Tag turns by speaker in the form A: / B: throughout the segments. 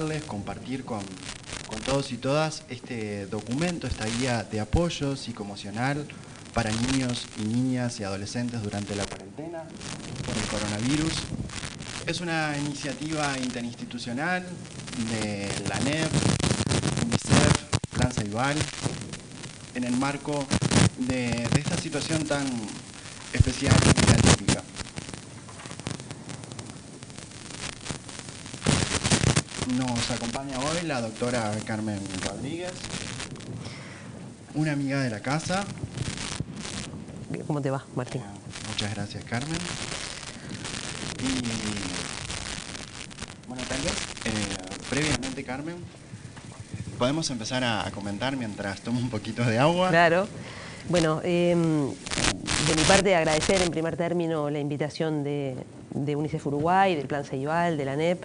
A: Compartir con, con todos y todas este documento, esta guía de apoyo psicoemocional para niños y niñas y adolescentes durante la cuarentena por el coronavirus. Es una iniciativa interinstitucional de la NEP, UNICEF, Plan Ceibal, en el marco de, esta situación tan especial. Nos acompaña hoy la doctora Carmen Rodríguez, una amiga de la casa.
B: ¿Cómo te va, Martín?
A: Muchas gracias, Carmen. Y bueno, tal vez, eh, previamente, Carmen, podemos empezar a, a comentar mientras tomo un poquito de agua.
B: Claro. Bueno, eh, de mi parte agradecer en primer término la invitación de, de UNICEF Uruguay, del Plan Ceibal, de la NEP,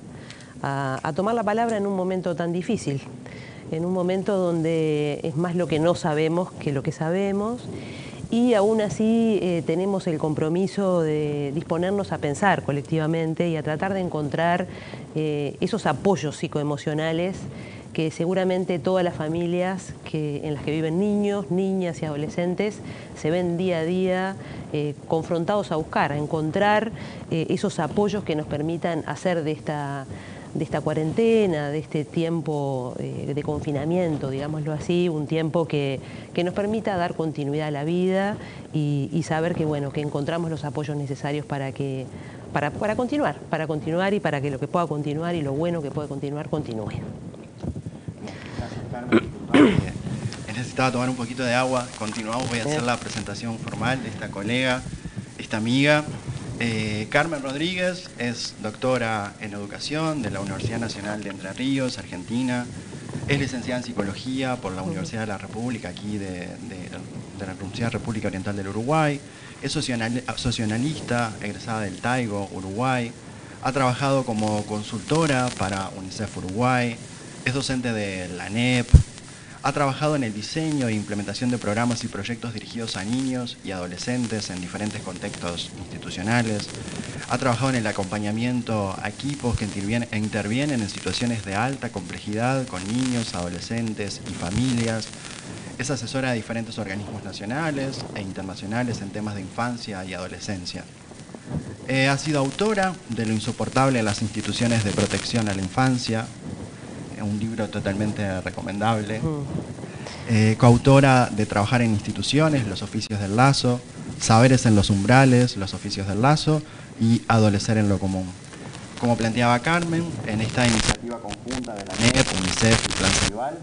B: a, tomar la palabra en un momento tan difícil, en un momento donde es más lo que no sabemos que lo que sabemos y aún así eh, tenemos el compromiso de disponernos a pensar colectivamente y a tratar de encontrar eh, esos apoyos psicoemocionales que seguramente todas las familias que, en las que viven niños, niñas y adolescentes se ven día a día eh, confrontados a buscar, a encontrar esos apoyos que nos permitan hacer de esta, de esta cuarentena, de este tiempo eh, de confinamiento, digámoslo así, un tiempo que, que, nos permita dar continuidad a la vida y, y saber que, bueno, que encontramos los apoyos necesarios para que para, para continuar, para continuar y para que lo que pueda continuar y lo bueno que puede continuar, continúe.
A: necesitaba tomar un poquito de agua. Continuamos, voy a hacer la presentación formal de esta colega, esta amiga. Eh, Carmen Rodríguez es doctora en educación de la Universidad Nacional de Entre Ríos, Argentina. Es licenciada en psicología por la Universidad de la República, aquí de, la Universidad República Oriental del Uruguay. Es socionalista, egresada del Taigo, Uruguay. Ha trabajado como consultora para UNICEF Uruguay. Es docente de la NEP, ha trabajado en el diseño e implementación de programas y proyectos dirigidos a niños y adolescentes en diferentes contextos institucionales. Ha trabajado en el acompañamiento a equipos que intervienen en situaciones de alta complejidad con niños, adolescentes y familias. Es asesora de diferentes organismos nacionales e internacionales en temas de infancia y adolescencia. Eh, ha sido autora de Lo insoportable en las instituciones de protección a la infancia, un libro totalmente recomendable. Eh, coautora de Trabajar en instituciones, Los oficios del lazo, Saberes en los umbrales, Los oficios del lazo y Adolecer en lo común. Como planteaba Carmen, en esta iniciativa conjunta de la NEP, UNICEF y Plan Ceibal,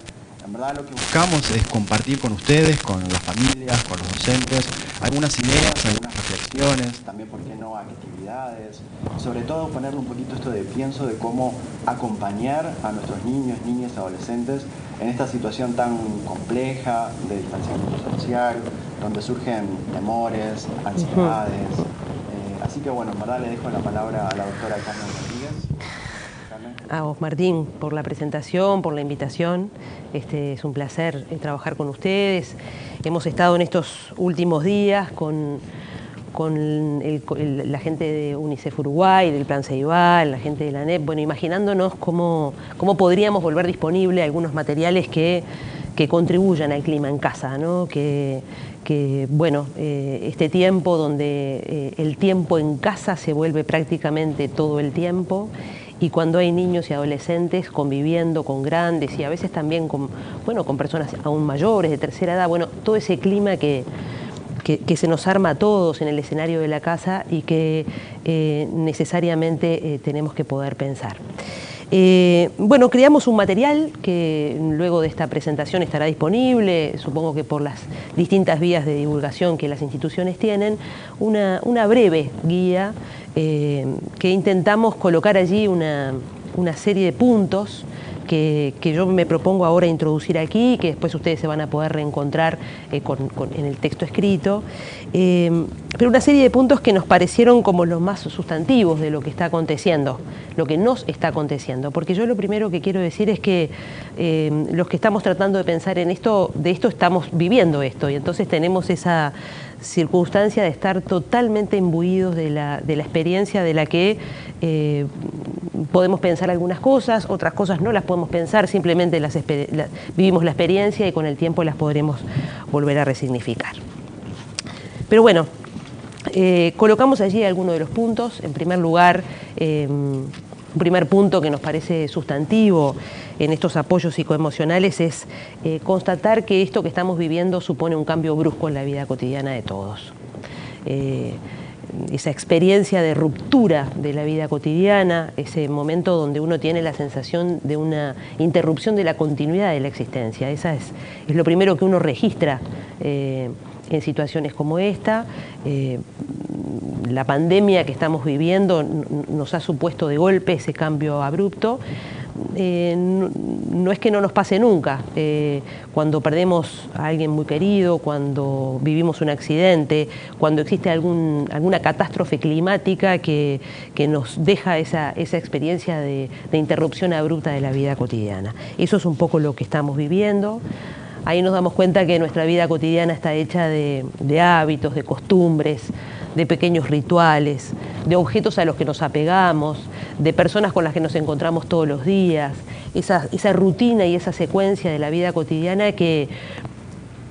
A: en verdad lo que buscamos es compartir con ustedes, con las familias, con los docentes, algunas ideas, algunas reflexiones, también, ¿por qué no?, actividades. Sobre todo ponerle un poquito esto de pienso de cómo acompañar a nuestros niños, niñas, adolescentes en esta situación tan compleja de distanciamiento social, donde surgen temores, ansiedades. Eh, así que bueno, en verdad le dejo la palabra a la doctora Carmen Rodríguez
B: a vos, Martín, por la presentación, por la invitación. Este, es un placer eh, trabajar con ustedes. Hemos estado en estos últimos días con, con la gente de UNICEF Uruguay, del Plan Ceibal, la gente de la NEP, bueno, imaginándonos cómo, cómo podríamos volver disponible algunos materiales que, que contribuyan al clima en casa, ¿no? que, que bueno, eh, este tiempo donde eh, el tiempo en casa se vuelve prácticamente todo el tiempo y cuando hay niños y adolescentes conviviendo con grandes y a veces también con, bueno, con personas aún mayores, de tercera edad, bueno, todo ese clima que, que, se nos arma a todos en el escenario de la casa y que eh, necesariamente eh, tenemos que poder pensar. Eh, bueno, creamos un material que luego de esta presentación estará disponible, supongo que por las distintas vías de divulgación que las instituciones tienen, una, una breve guía eh, que intentamos colocar allí una, una serie de puntos que, yo me propongo ahora introducir aquí, que después ustedes se van a poder reencontrar eh, en el texto escrito, eh, pero una serie de puntos que nos parecieron como los más sustantivos de lo que está aconteciendo, lo que nos está aconteciendo, porque yo lo primero que quiero decir es que los que estamos tratando de pensar en esto, de esto estamos viviendo esto, y entonces tenemos esa circunstancia de estar totalmente imbuidos de la, experiencia de la que podemos pensar algunas cosas, otras cosas no las podemos pensar, simplemente las, vivimos la experiencia y con el tiempo las podremos volver a resignificar. Pero bueno, eh, colocamos allí algunos de los puntos. En primer lugar, eh, un primer punto que nos parece sustantivo en estos apoyos psicoemocionales es eh, constatar que esto que estamos viviendo supone un cambio brusco en la vida cotidiana de todos esa experiencia de ruptura de la vida cotidiana, ese momento donde uno tiene la sensación de una interrupción de la continuidad de la existencia. Esa es, es lo primero que uno registra eh, en situaciones como esta. Eh, la pandemia que estamos viviendo nos ha supuesto de golpe ese cambio abrupto eh, no, es que no nos pase nunca. Eh, cuando perdemos a alguien muy querido, cuando vivimos un accidente, cuando existe alguna catástrofe climática que, nos deja esa, experiencia de, interrupción abrupta de la vida cotidiana. Eso es un poco lo que estamos viviendo. Ahí nos damos cuenta que nuestra vida cotidiana está hecha de hábitos, de costumbres, de pequeños rituales, de objetos a los que nos apegamos, de personas con las que nos encontramos todos los días, esa, rutina y esa secuencia de la vida cotidiana que,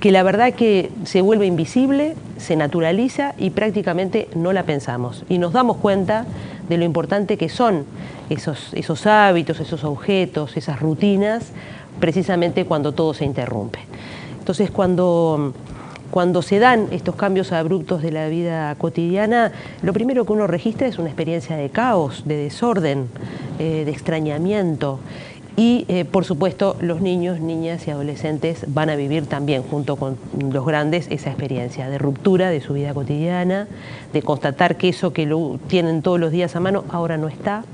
B: que la verdad que se vuelve invisible, se naturaliza y prácticamente no la pensamos. Y nos damos cuenta de lo importante que son esos, esos hábitos, esos objetos, esas rutinas, precisamente cuando todo se interrumpe. Entonces cuando cuando se dan estos cambios abruptos de la vida cotidiana, lo primero que uno registra es una experiencia de caos, de desorden, eh, de extrañamiento. Y, eh, por supuesto, los niños, niñas y adolescentes van a vivir también, junto con los grandes, esa experiencia de ruptura de su vida cotidiana, de constatar que eso que lo tienen todos los días a mano ahora no está.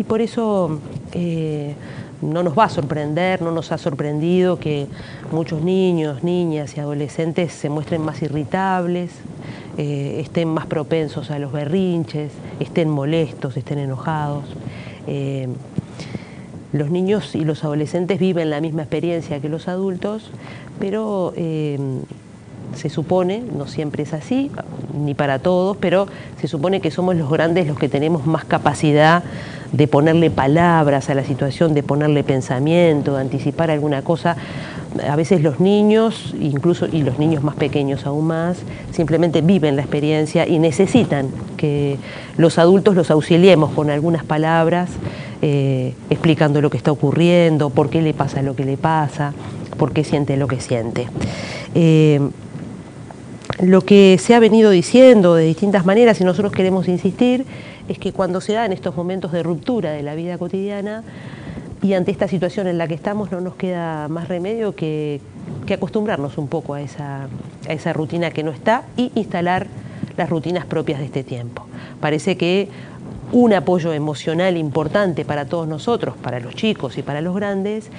B: Y por eso eh, no nos va a sorprender, no nos ha sorprendido que muchos niños, niñas y adolescentes se muestren más irritables, eh, estén más propensos a los berrinches, estén molestos, estén enojados. Eh, los niños y los adolescentes viven la misma experiencia que los adultos, pero eh, se supone, no siempre es así, ni para todos, pero se supone que somos los grandes los que tenemos más capacidad de ponerle palabras a la situación, de ponerle pensamiento, de anticipar alguna cosa. A veces los niños, incluso y los niños más pequeños aún más, simplemente viven la experiencia y necesitan que los adultos los auxiliemos con algunas palabras, eh, explicando lo que está ocurriendo, por qué le pasa lo que le pasa, por qué siente lo que siente. Eh, lo que se ha venido diciendo de distintas maneras y nosotros queremos insistir es que cuando se dan estos momentos de ruptura de la vida cotidiana y ante esta situación en la que estamos no nos queda más remedio que, acostumbrarnos un poco a esa, a esa rutina que no está y instalar las rutinas propias de este tiempo. Parece que un apoyo emocional importante para todos nosotros, para los chicos y para los grandes,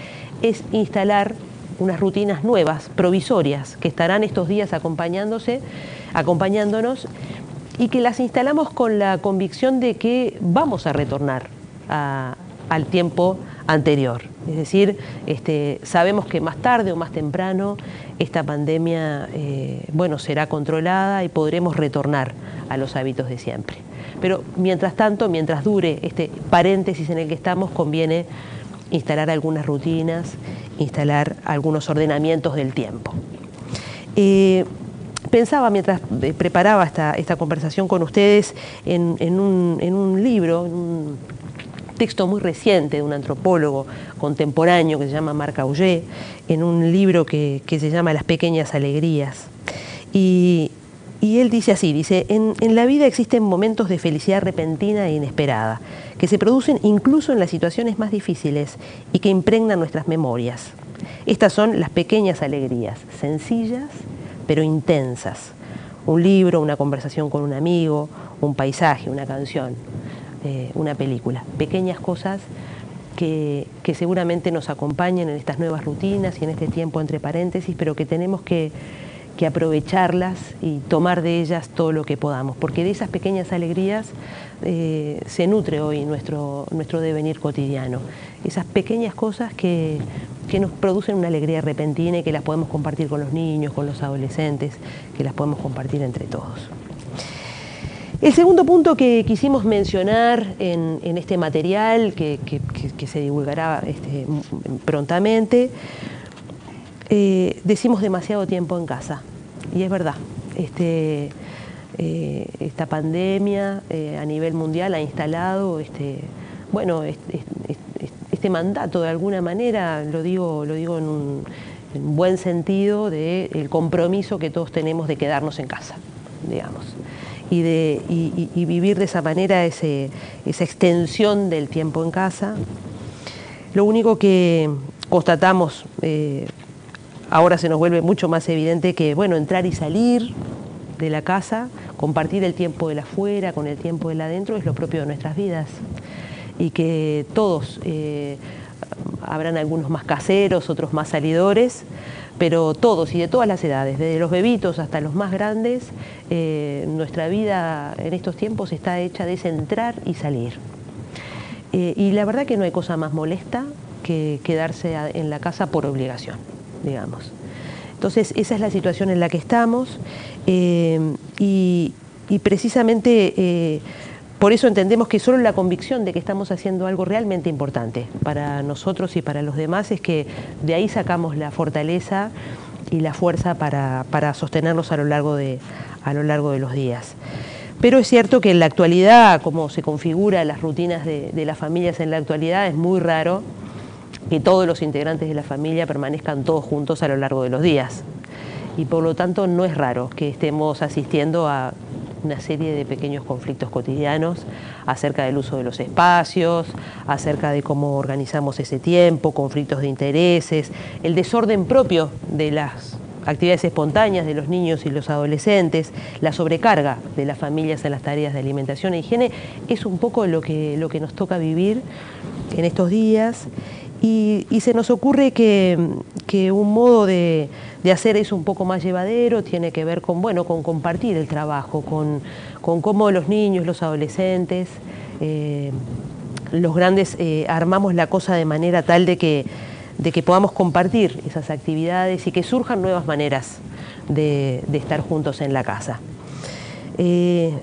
B: es instalar unas rutinas nuevas, provisorias, que estarán estos días acompañándose, acompañándonos y que las instalamos con la convicción de que vamos a retornar al tiempo anterior. Es decir, este, sabemos que más tarde o más temprano esta pandemia eh, bueno, será controlada y podremos retornar a los hábitos de siempre. Pero mientras tanto, mientras dure este paréntesis en el que estamos, conviene instalar algunas rutinas, instalar algunos ordenamientos del tiempo. Eh, pensaba mientras eh, preparaba esta, esta, conversación con ustedes en, un, libro, en un texto muy reciente de un antropólogo contemporáneo que se llama Marc Augé, en un libro que, que se llama Las pequeñas alegrías. Y él dice así, dice, en, la vida existen momentos de felicidad repentina e inesperada, que se producen incluso en las situaciones más difíciles y que impregnan nuestras memorias. Estas son las pequeñas alegrías, sencillas pero intensas. Un libro, una conversación con un amigo, un paisaje, una canción, eh, una película. Pequeñas cosas que, seguramente nos acompañen en estas nuevas rutinas y en este tiempo entre paréntesis, pero que tenemos que, aprovecharlas y tomar de ellas todo lo que podamos, porque de esas pequeñas alegrías eh, se nutre hoy nuestro, nuestro devenir cotidiano. Esas pequeñas cosas que, que nos producen una alegría repentina y que las podemos compartir con los niños, con los adolescentes, que las podemos compartir entre todos. El segundo punto que quisimos mencionar en, este material que, se divulgará este, prontamente, eh, decimos demasiado tiempo en casa, y es verdad. Este, eh, esta pandemia eh, a nivel mundial ha instalado este, bueno, este, mandato de alguna manera, lo digo, lo digo en un, buen sentido, del compromiso que todos tenemos de quedarnos en casa, digamos y, de, vivir de esa manera esa extensión del tiempo en casa. Lo único que constatamos, ahora se nos vuelve mucho más evidente que, bueno, entrar y salir de la casa, compartir el tiempo del afuera con el tiempo del adentro es lo propio de nuestras vidas y que todos, eh, habrán algunos más caseros, otros más salidores, pero todos y de todas las edades, desde los bebitos hasta los más grandes, eh, nuestra vida en estos tiempos está hecha de centrar y salir. Eh, y la verdad que no hay cosa más molesta que quedarse en la casa por obligación, digamos. Entonces, esa es la situación en la que estamos eh, y, precisamente por eso entendemos que solo la convicción de que estamos haciendo algo realmente importante para nosotros y para los demás es que de ahí sacamos la fortaleza y la fuerza para, sostenernos a lo, largo de, a lo largo de los días. Pero es cierto que en la actualidad, como se configura las rutinas de las familias en la actualidad, es muy raro que todos los integrantes de la familia permanezcan todos juntos a lo largo de los días. Y por lo tanto no es raro que estemos asistiendo a una serie de pequeños conflictos cotidianos acerca del uso de los espacios, acerca de cómo organizamos ese tiempo, conflictos de intereses, el desorden propio de las actividades espontáneas de los niños y los adolescentes, la sobrecarga de las familias en las tareas de alimentación e higiene, es un poco lo que, lo que nos toca vivir en estos días y, se nos ocurre que, un modo de, hacer eso un poco más llevadero tiene que ver con, bueno, con compartir el trabajo, con, cómo los niños, los adolescentes, eh, los grandes eh, armamos la cosa de manera tal de que, de que podamos compartir esas actividades y que surjan nuevas maneras de, estar juntos en la casa. Eh,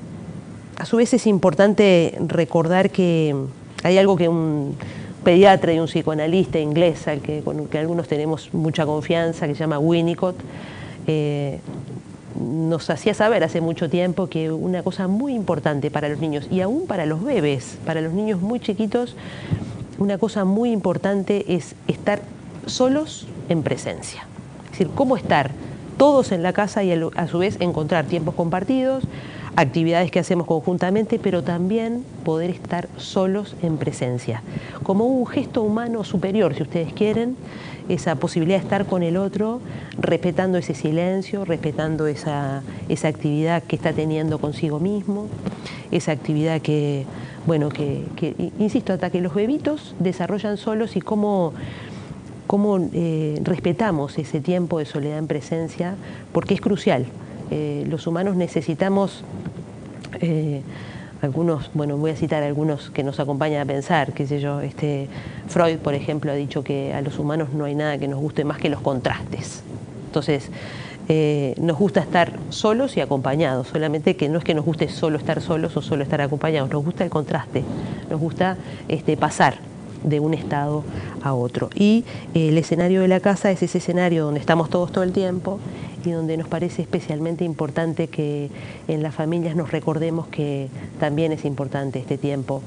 B: a su vez es importante recordar que hay algo que un pediatra y un psicoanalista inglés al que, con el que algunos tenemos mucha confianza, que se llama Winnicott, eh, nos hacía saber hace mucho tiempo que una cosa muy importante para los niños y aún para los bebés, para los niños muy chiquitos, una cosa muy importante es estar solos en presencia. Es decir, cómo estar todos en la casa y a su vez encontrar tiempos compartidos, actividades que hacemos conjuntamente, pero también poder estar solos en presencia, como un gesto humano superior, si ustedes quieren, esa posibilidad de estar con el otro, respetando ese silencio, respetando esa, esa actividad que está teniendo consigo mismo, esa actividad que, bueno, que, insisto, hasta que los bebitos desarrollan solos y cómo cómo eh, respetamos ese tiempo de soledad en presencia, porque es crucial. Eh, los humanos necesitamos eh, algunos, bueno, voy a citar algunos que nos acompañan a pensar, qué sé yo, este, Freud, por ejemplo, ha dicho que a los humanos no hay nada que nos guste más que los contrastes. Entonces, eh, nos gusta estar solos y acompañados, solamente que no es que nos guste solo estar solos o solo estar acompañados, nos gusta el contraste, nos gusta este, pasar de un estado a otro. Y el escenario de la casa es ese escenario donde estamos todos todo el tiempo y donde nos parece especialmente importante que en las familias nos recordemos que también es importante este tiempo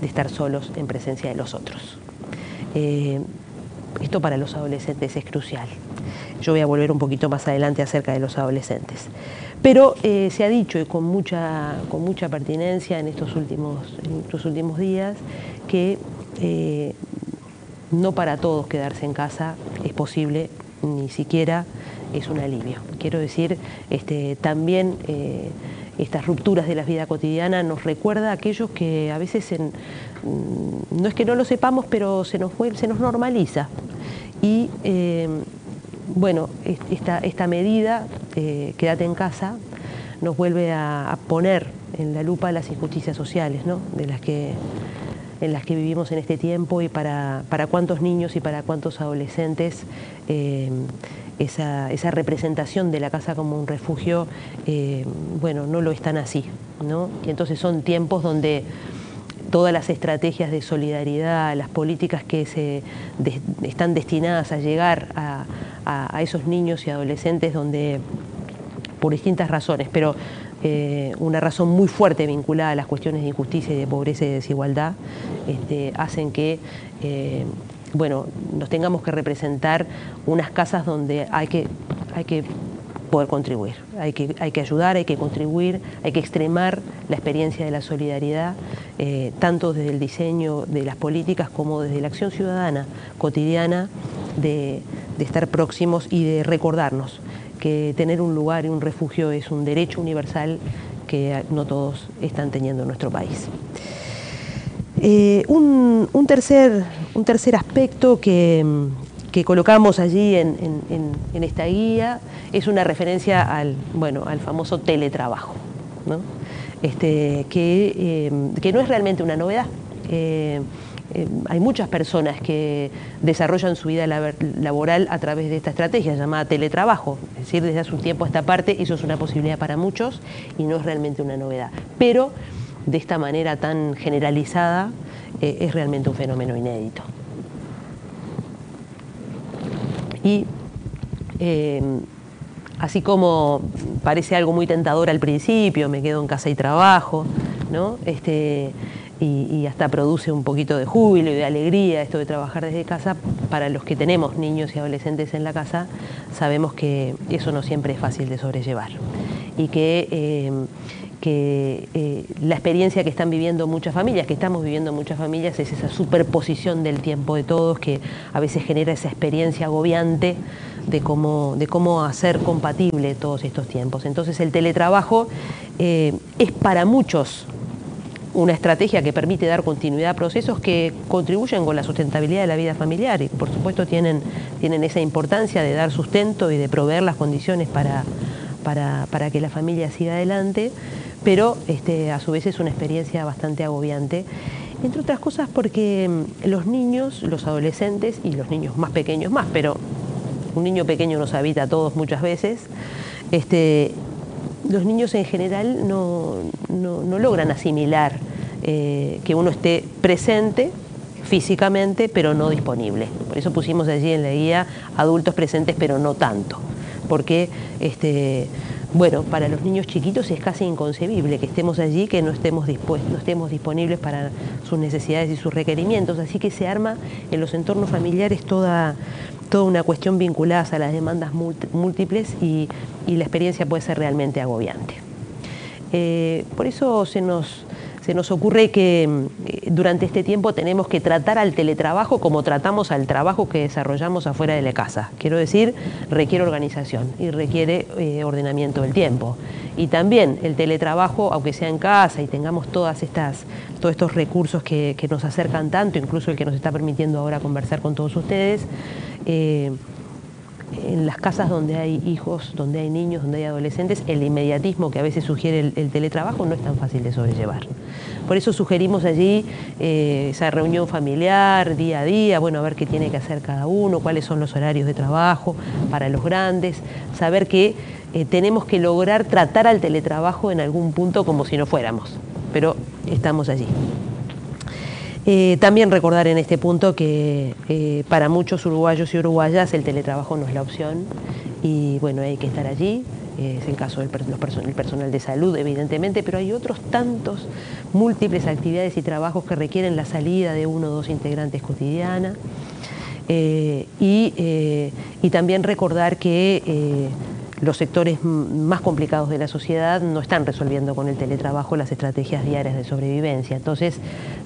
B: de estar solos en presencia de los otros. Eh, esto para los adolescentes es crucial. Yo voy a volver un poquito más adelante acerca de los adolescentes. Pero eh, se ha dicho y con mucha, con mucha pertinencia en estos últimos, estos últimos días que eh, no para todos quedarse en casa es posible, ni siquiera es un alivio. Quiero decir, este, también eh, estas rupturas de la vida cotidiana nos recuerda a aquellos que a veces mm, no es que no lo sepamos, pero se nos, se nos normaliza. Y eh, bueno, esta, esta medida, eh, quédate en casa, nos vuelve a, poner en la lupa las injusticias sociales, ¿no? de las que, en las que vivimos en este tiempo y para, para cuántos niños y para cuántos adolescentes esa, representación de la casa como un refugio, eh, bueno, no lo están así. ¿no? Y entonces son tiempos donde todas las estrategias de solidaridad, las políticas que se están destinadas a llegar a, esos niños y adolescentes donde, por distintas razones, pero eh, una razón muy fuerte vinculada a las cuestiones de injusticia y de pobreza y de desigualdad, este, hacen que eh, bueno, nos tengamos que representar unas casas donde hay que, hay que poder contribuir. Hay que, hay que ayudar, hay que contribuir, hay que extremar la experiencia de la solidaridad, eh, tanto desde el diseño de las políticas como desde la acción ciudadana cotidiana de, estar próximos y de recordarnos que tener un lugar y un refugio es un derecho universal que no todos están teniendo en nuestro país. Eh, un, tercer, un tercer aspecto que, colocamos allí en, esta guía es una referencia al, bueno, al famoso teletrabajo, este, que, eh, que, no es realmente una novedad. Eh, eh, hay muchas personas que desarrollan su vida laboral a través de esta estrategia llamada teletrabajo. Es decir, desde hace un tiempo a esta parte eso es una posibilidad para muchos y no es realmente una novedad. Pero de esta manera tan generalizada es realmente un fenómeno inédito. Y eh, así como parece algo muy tentador al principio, me quedo en casa y trabajo, ¿no? Este, y, hasta produce un poquito de júbilo y de alegría esto de trabajar desde casa, para los que tenemos niños y adolescentes en la casa, sabemos que eso no siempre es fácil de sobrellevar. Y que eh, que eh, la experiencia que están viviendo muchas familias, que estamos viviendo muchas familias, es esa superposición del tiempo de todos que a veces genera esa experiencia agobiante de cómo, de cómo hacer compatible todos estos tiempos. Entonces el teletrabajo eh, es para muchos una estrategia que permite dar continuidad a procesos que contribuyen con la sustentabilidad de la vida familiar y por supuesto tienen, tienen esa importancia de dar sustento y de proveer las condiciones para, para, para que la familia siga adelante pero este, a su vez es una experiencia bastante agobiante. Entre otras cosas porque mm, los niños, los adolescentes y los niños más pequeños más, pero un niño pequeño nos habita a todos muchas veces, este, los niños en general no, logran asimilar eh, que uno esté presente físicamente, pero no disponible. Por eso pusimos allí en la guía adultos presentes, pero no tanto. Porque este, bueno, para los niños chiquitos es casi inconcebible que estemos allí, que no estemos, no estemos disponibles para sus necesidades y sus requerimientos. Así que se arma en los entornos familiares toda, toda una cuestión vinculada a las demandas múltiples y, la experiencia puede ser realmente agobiante. Eh, por eso se nos se nos ocurre que mm, durante este tiempo tenemos que tratar al teletrabajo como tratamos al trabajo que desarrollamos afuera de la casa. Quiero decir, requiere organización y requiere eh, ordenamiento del tiempo. Y también el teletrabajo, aunque sea en casa y tengamos todas estas, todos estos recursos que, nos acercan tanto, incluso el que nos está permitiendo ahora conversar con todos ustedes, eh, en las casas donde hay hijos, donde hay niños, donde hay adolescentes, el inmediatismo que a veces sugiere el, teletrabajo no es tan fácil de sobrellevar. Por eso sugerimos allí eh, esa reunión familiar día a día, bueno, a ver qué tiene que hacer cada uno, cuáles son los horarios de trabajo para los grandes, saber que eh, tenemos que lograr tratar al teletrabajo en algún punto como si no fuéramos, pero estamos allí. Eh, también recordar en este punto que eh, para muchos uruguayos y uruguayas el teletrabajo no es la opción y bueno, hay que estar allí, es el caso del personal de salud evidentemente, pero hay otros tantos múltiples actividades y trabajos que requieren la salida de uno o dos integrantes cotidiana. Eh, y, también recordar que los sectores más complicados de la sociedad no están resolviendo con el teletrabajo las estrategias diarias de sobrevivencia. Entonces,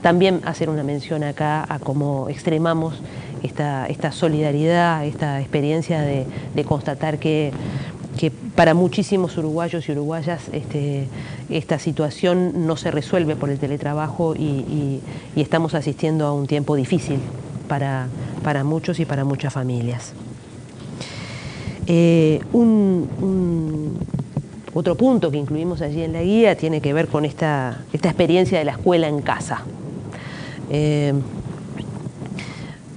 B: también hacer una mención acá a cómo extremamos esta, solidaridad, esta experiencia de, constatar que, para muchísimos uruguayos y uruguayas este, esta situación no se resuelve por el teletrabajo y, estamos asistiendo a un tiempo difícil para, muchos y para muchas familias. Eh, otro punto que incluimos allí en la guía tiene que ver con esta, experiencia de la escuela en casa. Eh,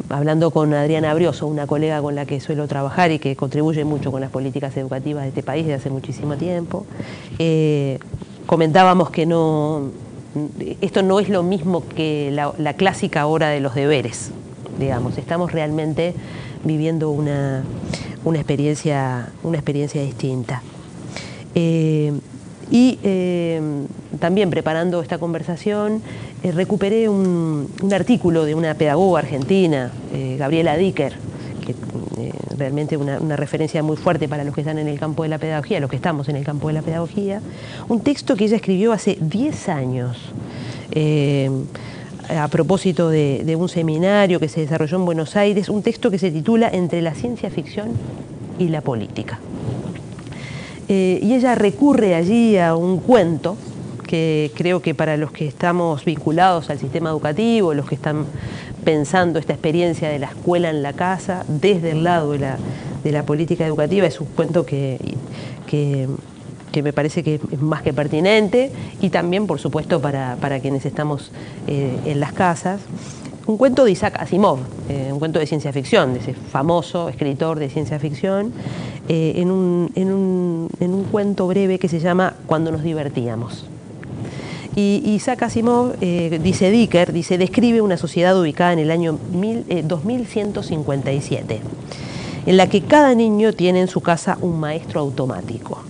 B: hablando con Adriana Abrioso, una colega con la que suelo trabajar y que contribuye mucho con las políticas educativas de este país desde hace muchísimo tiempo, eh, comentábamos que no, esto no es lo mismo que la, clásica hora de los deberes, digamos, estamos realmente viviendo una, experiencia, una experiencia distinta. Eh, y eh, también preparando esta conversación, eh, recuperé un, artículo de una pedagoga argentina, Gabriela Dicker, que realmente una, una referencia muy fuerte para los que están en el campo de la pedagogía, los que estamos en el campo de la pedagogía, un texto que ella escribió hace 10 años. A propósito de un seminario que se desarrolló en Buenos Aires, un texto que se titula Entre la ciencia ficción y la política. Eh, y ella recurre allí a un cuento que creo que para los que estamos vinculados al sistema educativo, los que están pensando esta experiencia de la escuela en la casa, desde el lado de la, política educativa, es un cuento que, que, me parece que es más que pertinente y también, por supuesto, para, quienes estamos eh, en las casas un cuento de Isaac Asimov, eh, un cuento de ciencia ficción, de ese famoso escritor de ciencia ficción, eh, en, un, cuento breve que se llama Cuando nos divertíamos. Y Isaac Asimov, dice Dicker, dice, describe una sociedad ubicada en el año 2157, en la que cada niño tiene en su casa un maestro automático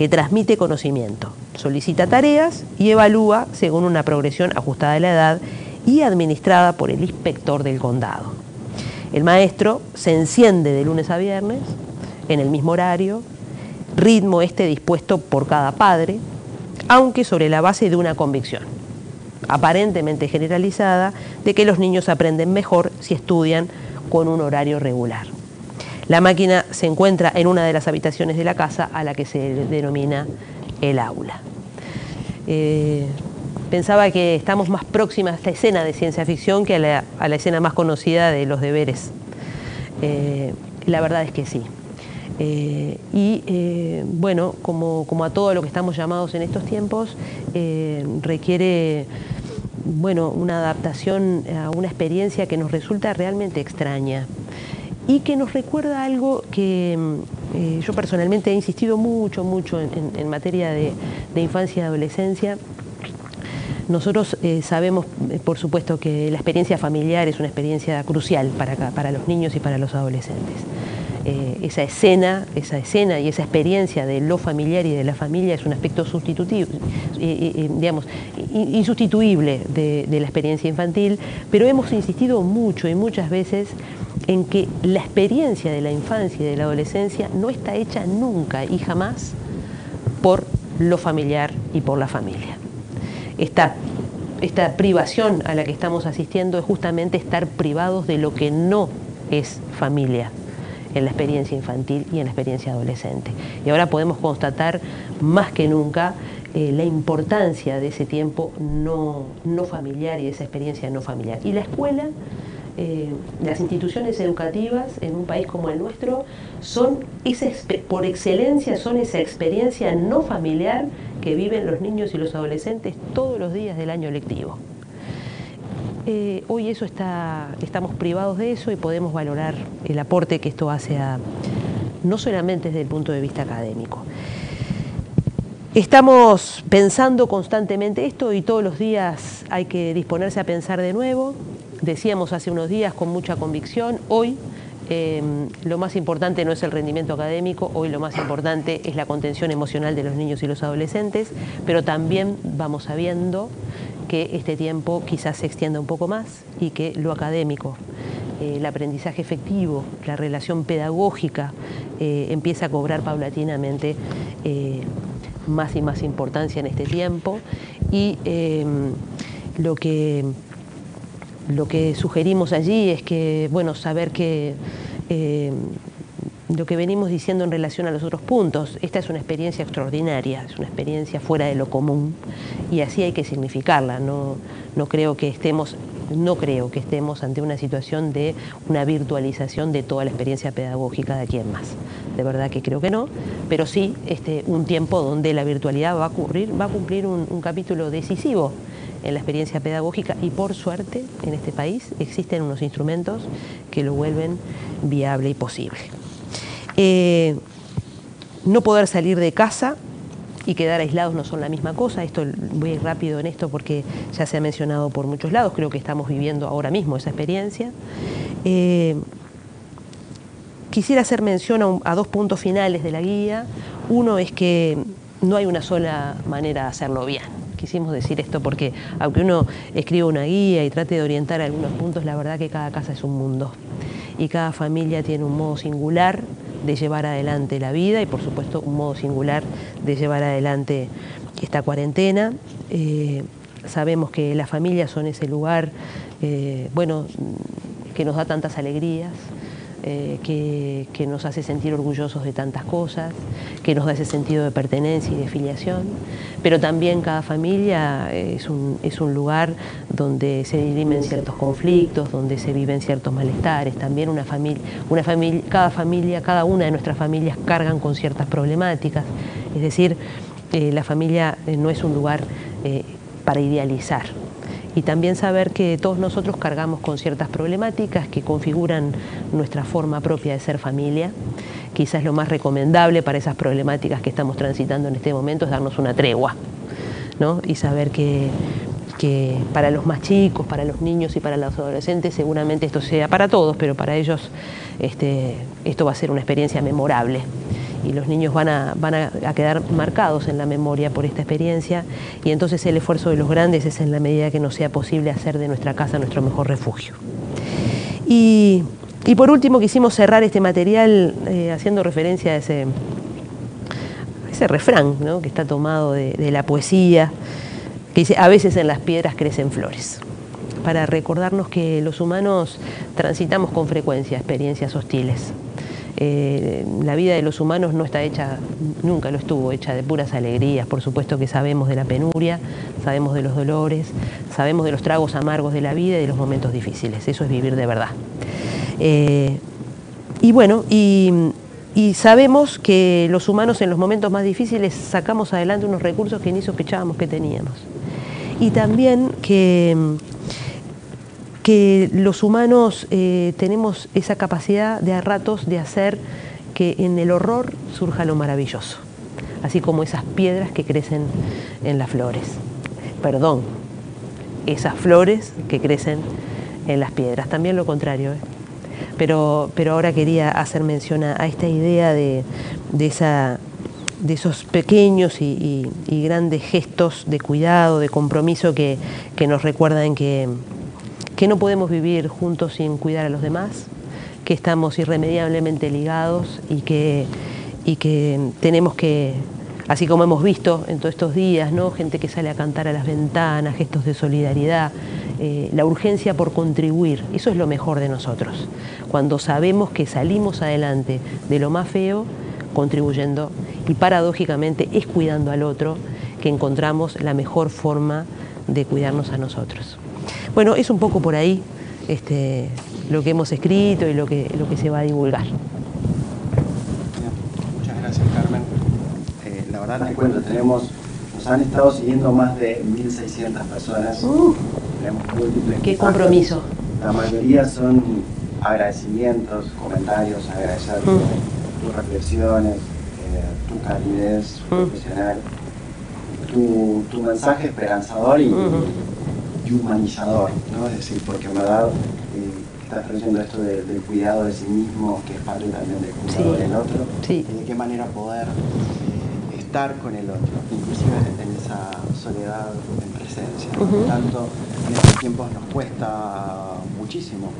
B: que transmite conocimiento, solicita tareas y evalúa según una progresión ajustada a la edad y administrada por el inspector del condado. El maestro se enciende de lunes a viernes en el mismo horario, ritmo este dispuesto por cada padre, aunque sobre la base de una convicción, aparentemente generalizada, de que los niños aprenden mejor si estudian con un horario regular. La máquina se encuentra en una de las habitaciones de la casa a la que se denomina el aula. Eh, pensaba que estamos más próximas a esta escena de ciencia ficción que a la, escena más conocida de los deberes. Eh, la verdad es que sí. Eh, y bueno, como, a todo lo que estamos llamados en estos tiempos, requiere bueno, una adaptación a una experiencia que nos resulta realmente extraña y que nos recuerda algo que yo personalmente he insistido mucho, mucho en, materia de, infancia y adolescencia, nosotros eh, sabemos, eh, por supuesto, que la experiencia familiar es una experiencia crucial para, para los niños y para los adolescentes. Eh, esa escena, esa escena y esa experiencia de lo familiar y de la familia es un aspecto sustitutivo, digamos, insustituible de la experiencia infantil, pero hemos insistido mucho y muchas veces en que la experiencia de la infancia y de la adolescencia no está hecha nunca y jamás por lo familiar y por la familia esta, esta privación a la que estamos asistiendo es justamente estar privados de lo que no es familia en la experiencia infantil y en la experiencia adolescente. Y ahora podemos constatar más que nunca eh, la importancia de ese tiempo no, no familiar y de esa experiencia no familiar. Y la escuela eh, las instituciones educativas en un país como el nuestro son por excelencia son esa experiencia no familiar que viven los niños y los adolescentes todos los días del año lectivo. Eh, hoy eso está, estamos privados de eso y podemos valorar el aporte que esto hace a, no solamente desde el punto de vista académico. Estamos pensando constantemente esto y todos los días hay que disponerse a pensar de nuevo decíamos hace unos días con mucha convicción, hoy em, lo más importante no es el rendimiento académico, hoy lo más importante es la contención emocional de los niños y los adolescentes, pero también vamos sabiendo que este tiempo quizás se extienda un poco más y que lo académico, eh, el aprendizaje efectivo, la relación pedagógica eh, empieza a cobrar paulatinamente eh, más y más importancia en este tiempo. Y em, lo que lo que sugerimos allí es que, bueno, saber que eh, lo que venimos diciendo en relación a los otros puntos. Esta es una experiencia extraordinaria, es una experiencia fuera de lo común y así hay que significarla. No, no creo que estemos no creo que estemos ante una situación de una virtualización de toda la experiencia pedagógica de aquí en más. De verdad que creo que no, pero sí este, un tiempo donde la virtualidad va a, ocurrir, va a cumplir un capítulo decisivo en la experiencia pedagógica y por suerte en este país existen unos instrumentos que lo vuelven viable y posible. Eh, no poder salir de casa y quedar aislados no son la misma cosa. Esto voy a ir rápido en esto porque ya se ha mencionado por muchos lados. Creo que estamos viviendo ahora mismo esa experiencia. Eh, quisiera hacer mención a, dos puntos finales de la guía. Uno es que no hay una sola manera de hacerlo bien. Quisimos decir esto porque aunque uno escriba una guía y trate de orientar algunos puntos, la verdad que cada casa es un mundo y cada familia tiene un modo singular de llevar adelante la vida y por supuesto un modo singular de llevar adelante esta cuarentena. Eh, sabemos que las familias son ese lugar, eh, bueno, que nos da tantas alegrías, eh, que, nos hace sentir orgullosos de tantas cosas, que nos da ese sentido de pertenencia y de filiación, pero también cada familia es un, es un lugar donde se dirimen ciertos conflictos, donde se viven ciertos malestares, también una familia, una familia, cada familia, cada una de nuestras familias cargan con ciertas problemáticas, es decir, eh, la familia eh, no es un lugar para idealizar, y también saber que todos nosotros cargamos con ciertas problemáticas que configuran nuestra forma propia de ser familia. Quizás lo más recomendable para esas problemáticas que estamos transitando en este momento es darnos una tregua ¿no? y saber que, que para los más chicos, para los niños y para los adolescentes seguramente esto sea para todos, pero para ellos este, esto va a ser una experiencia memorable y los niños van a, van a, quedar marcados en la memoria por esta experiencia. Y entonces el esfuerzo de los grandes es en la medida que nos sea posible hacer de nuestra casa nuestro mejor refugio. Y, por último quisimos cerrar este material eh, haciendo referencia a ese, ese refrán que está tomado de, de la poesía, que dice, a veces en las piedras crecen flores para recordarnos que los humanos transitamos con frecuencia experiencias hostiles eh, la vida de los humanos no está hecha, nunca lo estuvo hecha de puras alegrías, por supuesto que sabemos de la penuria, sabemos de los dolores, sabemos de los tragos amargos de la vida y de los momentos difíciles, eso es vivir de verdad. Eh, y bueno, y, y sabemos que los humanos en los momentos más difíciles sacamos adelante unos recursos que ni sospechábamos que teníamos. Y también que que los humanos eh, tenemos esa capacidad de a ratos de hacer que en el horror surja lo maravilloso, así como esas piedras que crecen en las flores. Perdón, esas flores que crecen en las piedras, también lo contrario. ¿eh? Pero, pero ahora quería hacer mención a, esta idea de, esa, de esos pequeños y, grandes gestos de cuidado, de compromiso que, que nos recuerdan que, que no podemos vivir juntos sin cuidar a los demás, que estamos irremediablemente ligados y que, y que tenemos que, así como hemos visto en todos estos días, ¿no? gente que sale a cantar a las ventanas, gestos de solidaridad, eh, la urgencia por contribuir, eso es lo mejor de nosotros, cuando sabemos que salimos adelante de lo más feo, contribuyendo y paradójicamente es cuidando al otro que encontramos la mejor forma de cuidarnos a nosotros. Bueno, es un poco por ahí este, lo que hemos escrito y lo que, lo que se va a divulgar.
A: Muchas gracias, Carmen. Eh, la verdad te cuento, tenemos, nos han estado siguiendo más de 1.600 personas.
B: Uh, ¡Qué compromiso!
A: La mayoría son agradecimientos, comentarios, agradecer mm. tus reflexiones, eh, tu calidez mm. profesional, tu, tu, mensaje esperanzador y, humanizador, ¿no? Es decir, porque en verdad eh, estás trayendo esto del cuidado de sí mismo, que es parte también del cuidado del otro, y de qué manera poder eh, estar con el otro, inclusive en esa soledad en presencia. Por lo tanto, en estos tiempos nos cuesta muchísimo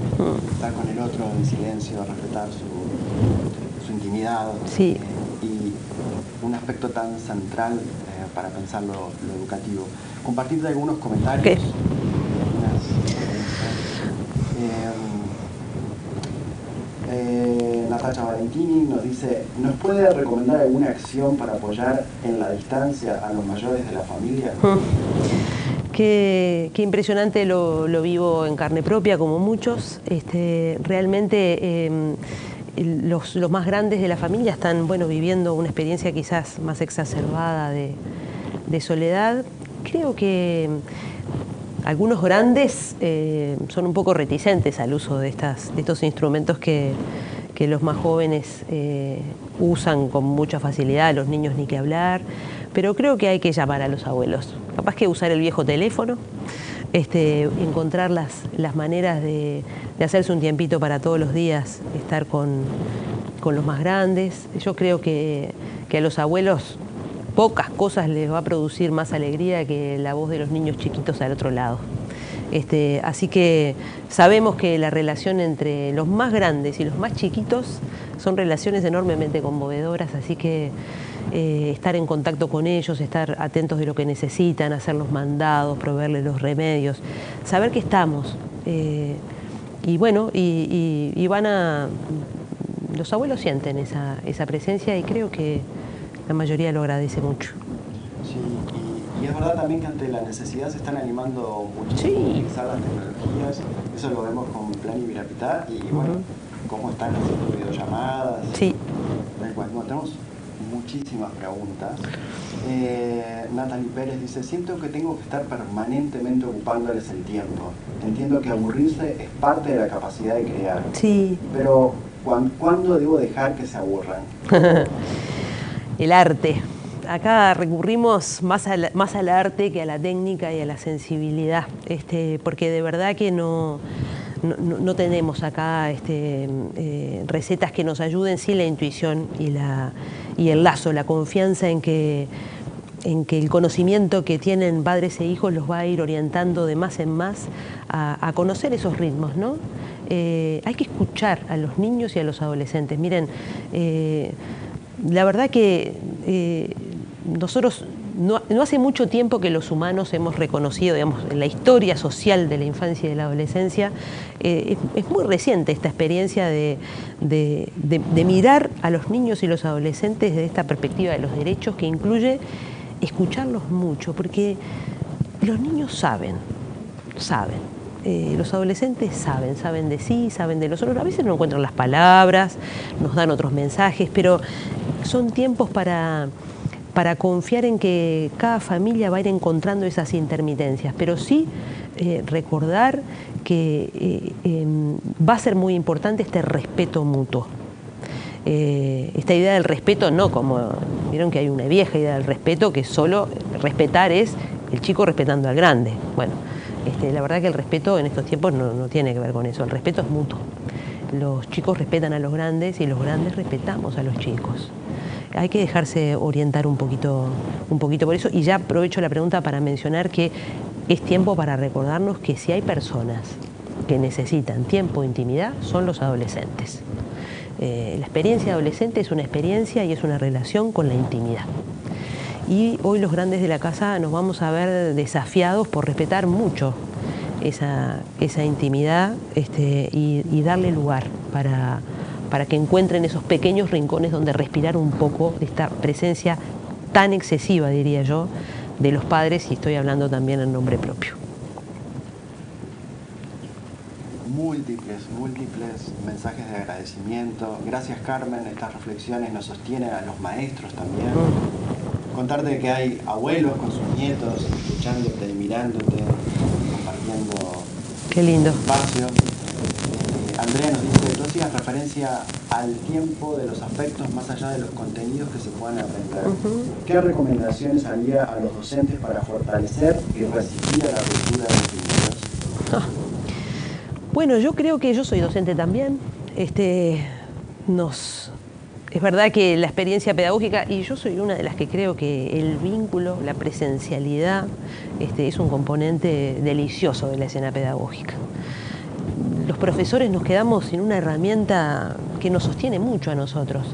A: estar con el otro en silencio, respetar su, su intimidad.
B: Sí.
A: Eh, y un aspecto tan central para pensar lo, educativo. Compartirte algunos comentarios. Eh, eh, Sacha Valentini nos dice, ¿nos puede recomendar alguna acción para apoyar en la distancia a los mayores de la familia?
B: Qué, impresionante lo, vivo en carne propia, como muchos. Este, realmente em, los, más grandes de la familia están bueno, viviendo una experiencia quizás más exacerbada de, soledad. Creo que algunos grandes eh, son un poco reticentes al uso de, estas, de estos instrumentos que, los más jóvenes eh, usan con mucha facilidad, los niños ni que hablar, pero creo que hay que llamar a los abuelos. Capaz que usar el viejo teléfono, este, encontrar las, las maneras de, hacerse un tiempito para todos los días, estar con, los más grandes. Yo creo que, a los abuelos pocas cosas les va a producir más alegría que la voz de los niños chiquitos al otro lado. Este, así que sabemos que la relación entre los más grandes y los más chiquitos son relaciones enormemente conmovedoras, así que eh, estar en contacto con ellos, estar atentos de lo que necesitan, hacer los mandados, proveerles los remedios, saber que estamos. Eh, y bueno, y, van a... Los abuelos sienten esa, esa presencia y creo que la mayoría lo agradece mucho.
A: Sí, y, es verdad también que ante la necesidad se están animando muchísimo a utilizar las tecnologías, eso lo vemos con Plan y y bueno, cómo están haciendo videollamadas.
B: Sí.
A: Bueno, tenemos muchísimas preguntas. Eh, Natalie Pérez dice, siento que tengo que estar permanentemente ocupándoles el tiempo. Entiendo que aburrirse es parte de la capacidad de crear.
B: Sí.
A: Pero ¿cuándo debo dejar que se aburran?
B: el arte. Acá recurrimos más, más al arte que a la técnica y a la sensibilidad, este, porque de verdad que no no, tenemos acá este, eh, recetas que nos ayuden, sí la intuición y, la, y el lazo, la confianza en que, en que el conocimiento que tienen padres e hijos los va a ir orientando de más en más a, conocer esos ritmos, ¿no? Eh, hay que escuchar a los niños y a los adolescentes. Miren, eh, la verdad que nosotros no, hace mucho tiempo que los humanos hemos reconocido, digamos, en la historia social de la infancia y de la adolescencia, eh, es, muy reciente esta experiencia de, mirar a los niños y los adolescentes desde esta perspectiva de los derechos que incluye escucharlos mucho, porque los niños saben, saben. Eh, los adolescentes saben, saben de sí, saben de los otros. A veces no encuentran las palabras, nos dan otros mensajes, pero son tiempos para para confiar en que cada familia va a ir encontrando esas intermitencias, pero sí eh, recordar que eh, em, va a ser muy importante este respeto mutuo. Eh, esta idea del respeto no como, vieron que hay una vieja idea del respeto que solo respetar es el chico respetando al grande. Bueno, este, la verdad que el respeto en estos tiempos no, no tiene que ver con eso, el respeto es mutuo. Los chicos respetan a los grandes y los grandes respetamos a los chicos hay que dejarse orientar un poquito, un poquito por eso. Y ya aprovecho la pregunta para mencionar que es tiempo para recordarnos que si hay personas que necesitan tiempo e intimidad, son los adolescentes. Eh, la experiencia adolescente es una experiencia y es una relación con la intimidad. Y hoy los grandes de la casa nos vamos a ver desafiados por respetar mucho esa, intimidad este, y darle lugar para, para que encuentren esos pequeños rincones donde respirar un poco de esta presencia tan excesiva, diría yo, de los padres y estoy hablando también en nombre propio.
A: Múltiples, múltiples mensajes de agradecimiento. Gracias Carmen, estas reflexiones nos sostienen a los maestros también. Mm. Contarte que hay abuelos con sus nietos escuchándote, mirándote, compartiendo
B: Qué lindo.
A: espacio. Andrea nos dice, tú hacías referencia al tiempo de los afectos más allá de los contenidos que se puedan aprender. ¿Qué recomendaciones haría a los docentes para fortalecer y resistir a la ruptura de los niños? Ah.
B: Bueno, yo creo que yo soy docente también. Este, nos, es verdad que la experiencia pedagógica, y yo soy una de las que creo que el vínculo, la presencialidad, este, es un componente delicioso de la escena pedagógica los profesores nos quedamos sin una herramienta que nos sostiene mucho a nosotros.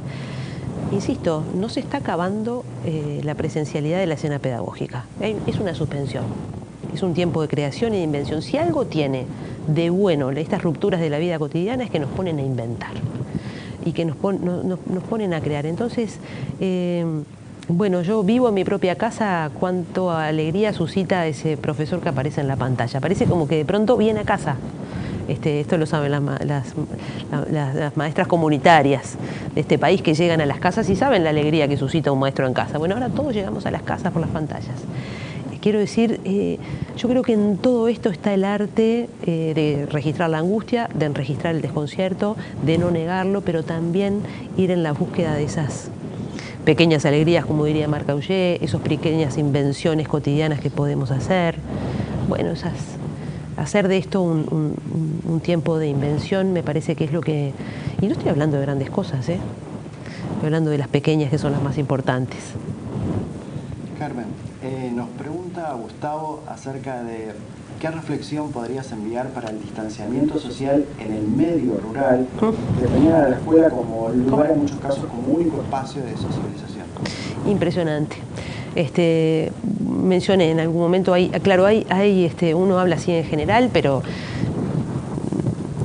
B: Insisto, no se está acabando eh, la presencialidad de la escena pedagógica. Es una suspensión. Es un tiempo de creación y de invención. Si algo tiene de bueno estas rupturas de la vida cotidiana es que nos ponen a inventar. y que nos, nos, ponen a crear. Entonces, eh, bueno, yo vivo en mi propia casa, cuánto alegría suscita ese profesor que aparece en la pantalla. Parece como que de pronto viene a casa. Este, esto lo saben las, maestras comunitarias de este país que llegan a las casas y saben la alegría que suscita un maestro en casa. Bueno, ahora todos llegamos a las casas por las pantallas. Quiero decir, eh, yo creo que en todo esto está el arte eh, de registrar la angustia, de registrar el desconcierto, de no negarlo, pero también ir en la búsqueda de esas pequeñas alegrías, como diría Marc Augé, esas pequeñas invenciones cotidianas que podemos hacer. Bueno, esas, hacer de esto un, tiempo de invención me parece que es lo que... Y no estoy hablando de grandes cosas, ¿eh? estoy hablando de las pequeñas que son las más importantes.
A: Carmen, eh, nos pregunta Gustavo acerca de ¿Qué reflexión podrías enviar para el distanciamiento social en el medio rural, dependiendo de la escuela como lugar en muchos casos como único espacio de socialización?
B: Impresionante. Este, mencioné en algún momento, hay, claro, hay, hay este, uno habla así en general, pero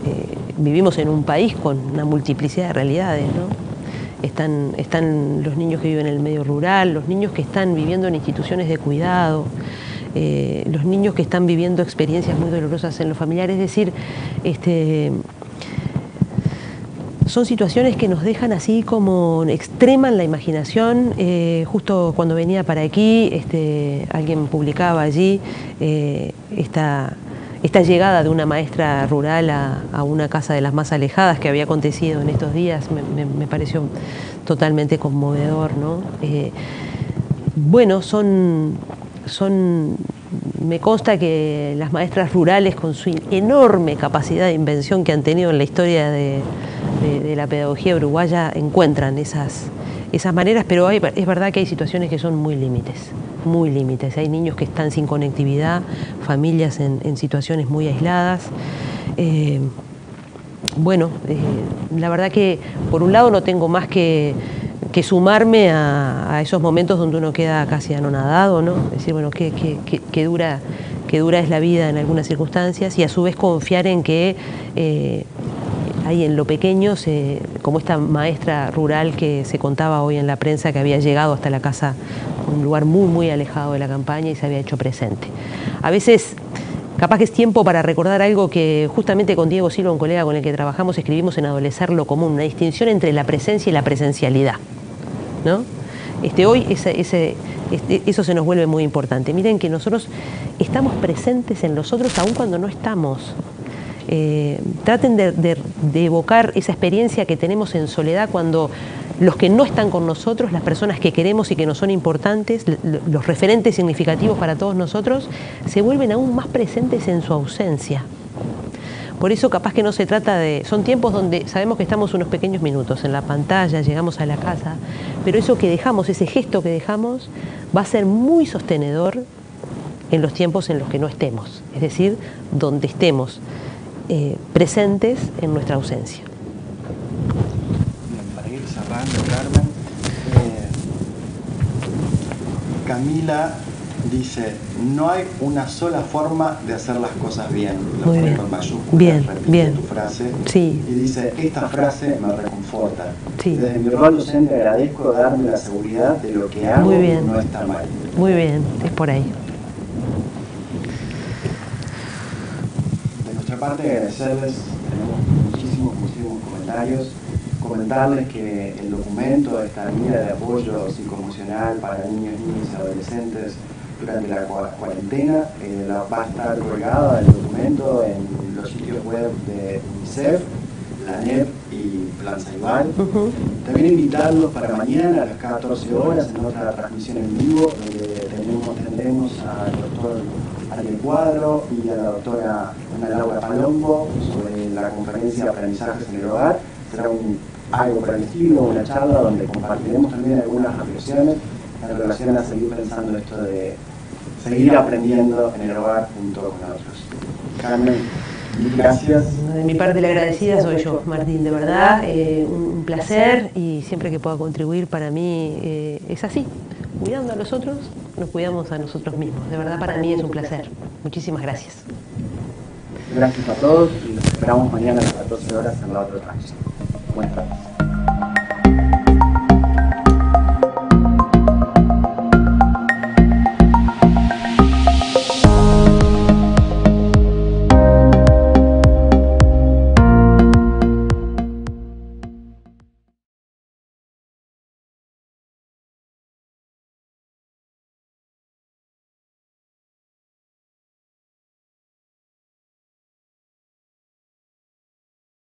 B: eh, vivimos en un país con una multiplicidad de realidades, ¿no? Están, están los niños que viven en el medio rural, los niños que están viviendo en instituciones de cuidado, eh, los niños que están viviendo experiencias muy dolorosas en los familiares, es decir, este, son situaciones que nos dejan así como extreman la imaginación. Eh, justo cuando venía para aquí, este, alguien publicaba allí eh, esta, llegada de una maestra rural a, una casa de las más alejadas que había acontecido en estos días, me, pareció totalmente conmovedor. ¿no? bueno, son son, me consta que las maestras rurales, con su enorme capacidad de invención que han tenido en la historia de, la pedagogía uruguaya, encuentran esas, esas maneras, pero es verdad que hay situaciones que son muy límites, muy límites. Hay niños que están sin conectividad, familias en, situaciones muy aisladas. Eh, bueno, eh, la verdad que por un lado no tengo más que sumarme a, esos momentos donde uno queda casi anonadado, ¿no? decir, bueno, qué, dura, qué dura es la vida en algunas circunstancias y a su vez confiar en que eh, ahí en lo pequeño, como esta maestra rural que se contaba hoy en la prensa que había llegado hasta la casa, un lugar muy, muy alejado de la campaña y se había hecho presente. A veces Capaz que es tiempo para recordar algo que justamente con Diego Silva, un colega con el que trabajamos, escribimos en Adolecer lo común, una distinción entre la presencia y la presencialidad. ¿no? Este, hoy este, eso se nos vuelve muy importante. Miren que nosotros estamos presentes en los otros aun cuando no estamos. Eh, traten de, evocar esa experiencia que tenemos en soledad cuando los que no están con nosotros, las personas que queremos y que nos son importantes, los referentes significativos para todos nosotros, se vuelven aún más presentes en su ausencia. Por eso capaz que no se trata de... Son tiempos donde sabemos que estamos unos pequeños minutos en la pantalla, llegamos a la casa, pero eso que dejamos, ese gesto que dejamos, va a ser muy sostenedor en los tiempos en los que no estemos, es decir, donde estemos eh, presentes en nuestra ausencia.
A: Bien, para ir cerrando, Carmen, eh, Camila dice, no hay una sola forma de hacer las cosas bien.
B: Lo pone con bien, bien.
A: tu frase.
B: Sí.
A: Y dice, esta frase me reconforta. Desde mi rol docente agradezco darme la seguridad de lo que hago no está mal.
B: Muy bien, es por ahí.
A: De nuestra parte agradecerles, tenemos muchísimos, muchísimos comentarios comentarles que el documento de esta línea de apoyo psicoemocional para niños, niñas y adolescentes durante la cuarentena. Eh, va a estar colgada el documento en los sitios web de UNICEF, la NEP y Plan Saibal. También invitarlos para mañana a las 14 horas en otra transmisión en vivo, donde tenemos, tendremos al doctor Ariel Cuadro y a la doctora Ana Laura Palombo sobre la conferencia Aprendizajes en el Hogar. Será un, algo por una charla donde compartiremos también algunas reflexiones en relación a seguir pensando esto de seguir aprendiendo en el hogar junto con otros. Carmen, gracias.
B: De mi parte la agradecida soy yo, Martín, de verdad, eh, un placer y siempre que pueda contribuir para mí eh, es así. Cuidando a los otros, nos cuidamos a nosotros mismos. De verdad para mí es un placer. Muchísimas gracias.
A: Gracias a todos y nos esperamos mañana a las 14 horas en la otra transmisión. Buenas tardes.